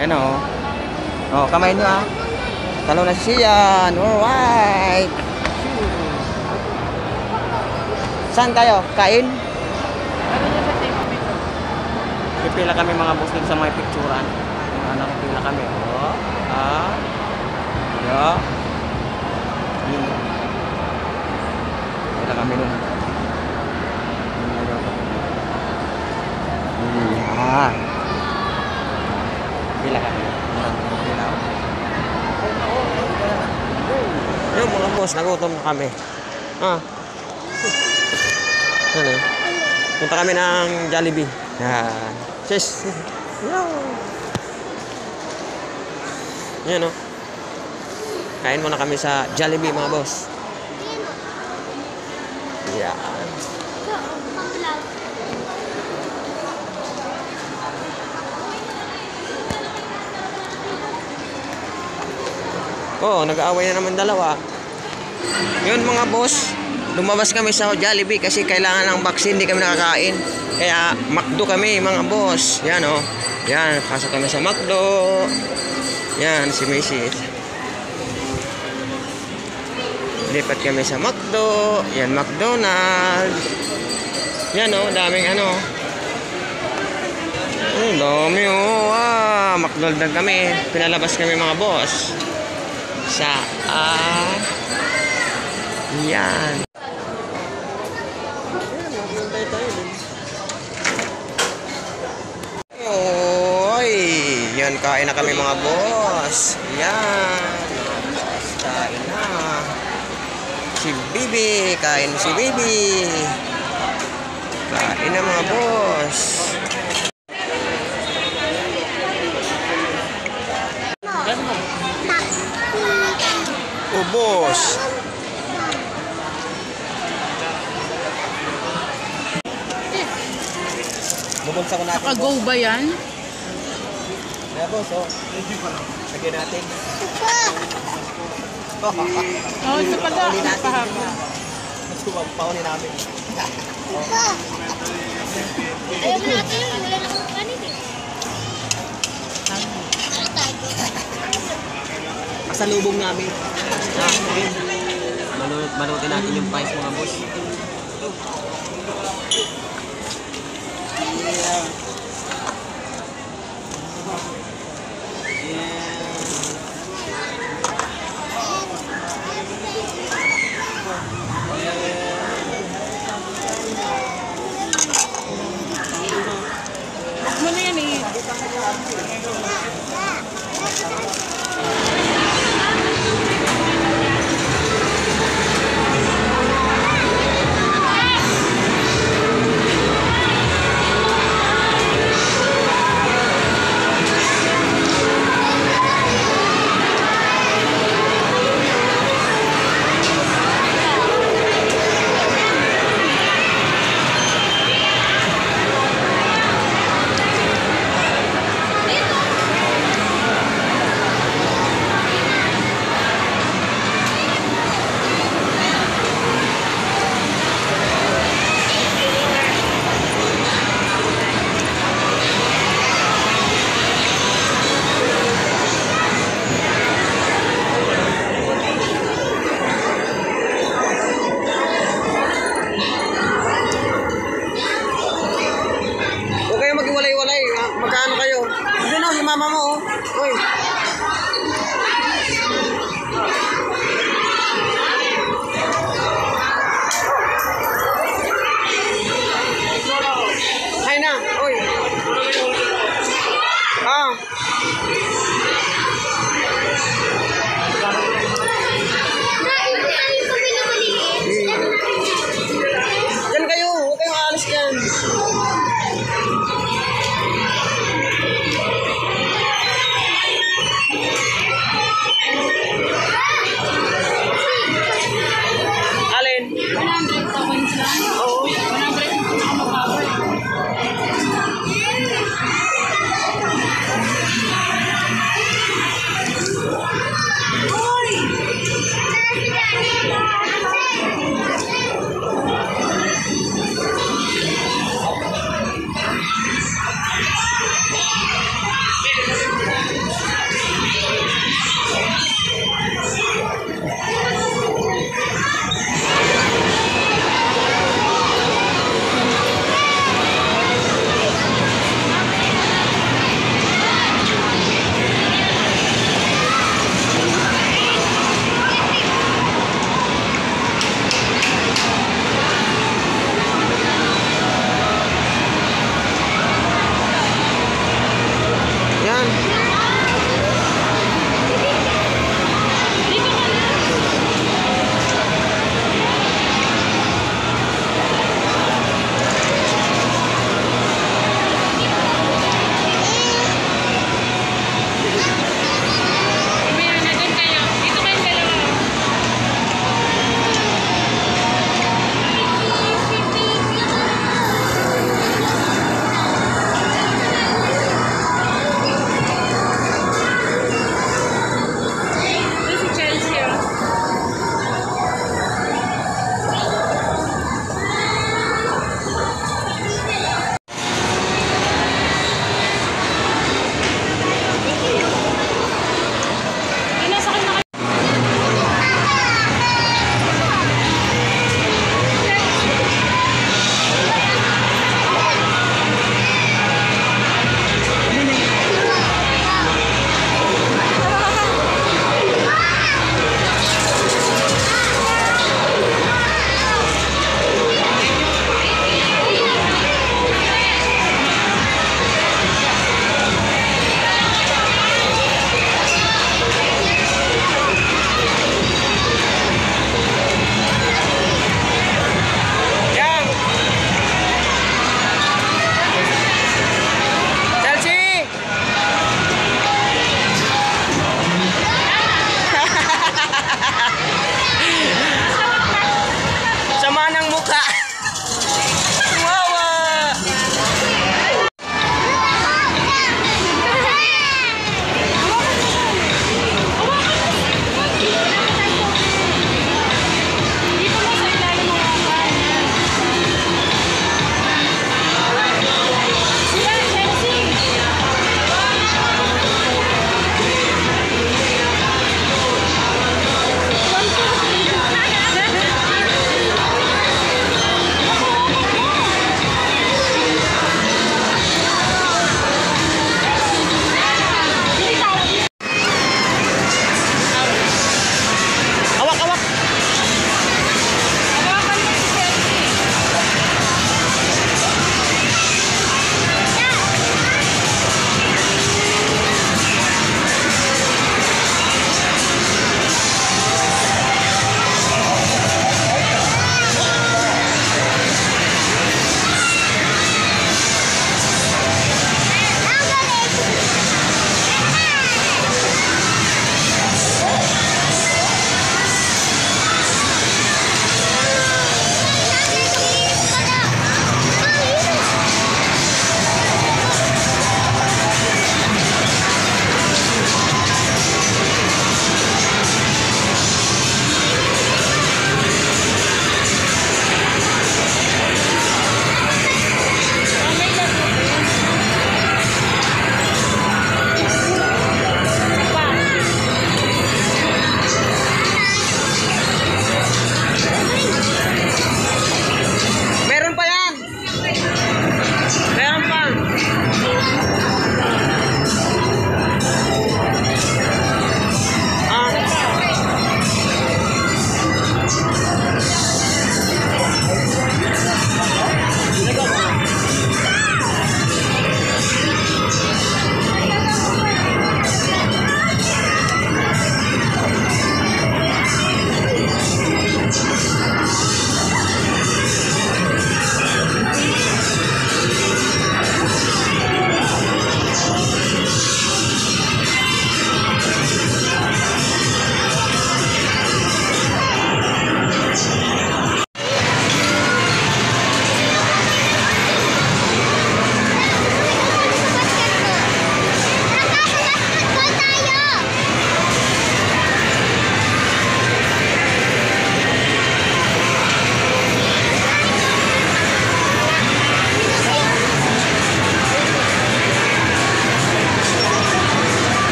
Yan o. Oh, kamay nyo ah. Talo na si Sian. Alright. Saan tayo? Kain? Pipila kami mga boss sa mga picturean. Ah, nakipila kami. Oh. Ah. Yeah. Yun. Pila kami nun. Yeah. Pila ako. Yung mga boss, nagutom na kami. Ah. Ano eh? Punta kami ng Jollibee. Yan. Sis. Yan o. Kain muna kami sa Jollibee mga boss. Yan. Oo, oh, nag-aaway na naman dalawa. Yun mga boss, lumabas kami sa Jollibee kasi kailangan ng vaccine, hindi kami nakakain. Kaya McDo kami mga boss. Yan oh. Yan, pasok kami sa McDo. Yan, si Mrs. Lipat kami sa McDo. Yan, McDonald's. Yan oh, daming ano. Ang dami oh. Ah, McDonald's kami. Pinalabas kami mga boss. Sa ah yan. Oy, yan kain na kami mga boss. Yan. Kain na. Si Bibi, kain si Bibi. Kain na mga boss. Boss. Bubulsa ko natin. Naka-go ba yan? Kaya boss, oh. Lagyan natin. Oo, oh, ito pala. Pauli natin. Napahaba. Mas kumampauni namin. Ayaw mo natin, wala na akong kanin eh. Pasalubong namin. Ah, okay. Malutin natin yung price mga boss. Huwag mo na yan eh.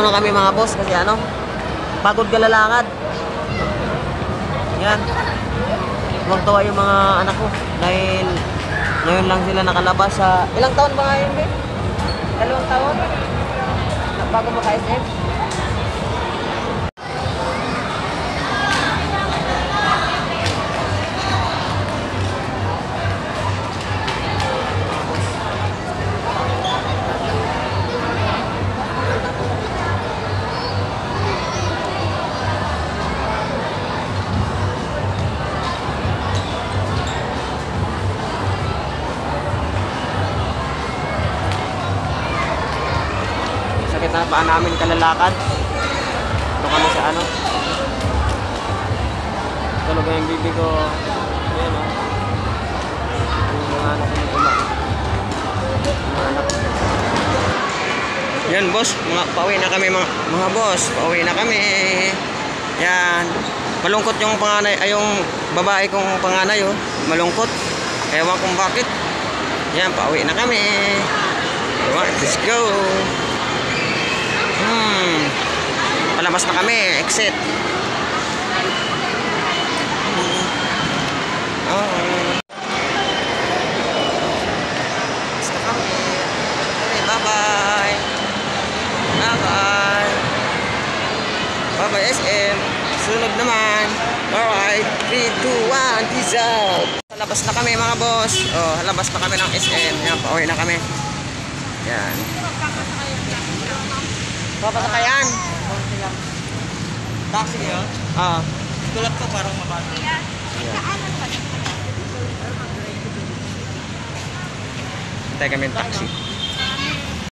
Muna kami mga boss kasi ano, pagod galalakad. Yan. Huwag tawa yung mga anak ko dahil ngayon lang sila nakalabas sa... Ilang taon ba ngayon, Ben? Dalawang taon? Bago maka-SF? Paa namin kalalakad. Ito kami sa ano. Tulog yung bibi ko. Ayan o. Yung mga anak ko Mga anak ko. Yan boss, mga pauwi na kami mga, mga boss. Pauwi na kami. Yan. Malungkot yung panganay, ay yung babae kong panganay oh. Malungkot. Ewan kung bakit. Yan, pauwi na kami. Alright, let's go. Hmm. Palabas na kami. Exit. Oh. Bye-bye. Bye-bye. Bye-bye, SM. Sunod naman. Alright. 3, 2, 1. Peace out. Labas na kami mga boss. Oh, labas na kami ng SM. Yan, pauwi na kami. Yan. Papasakayan. Taxi yun? Ah. Tulad ko parang mababa. Tayo kami ng taxi.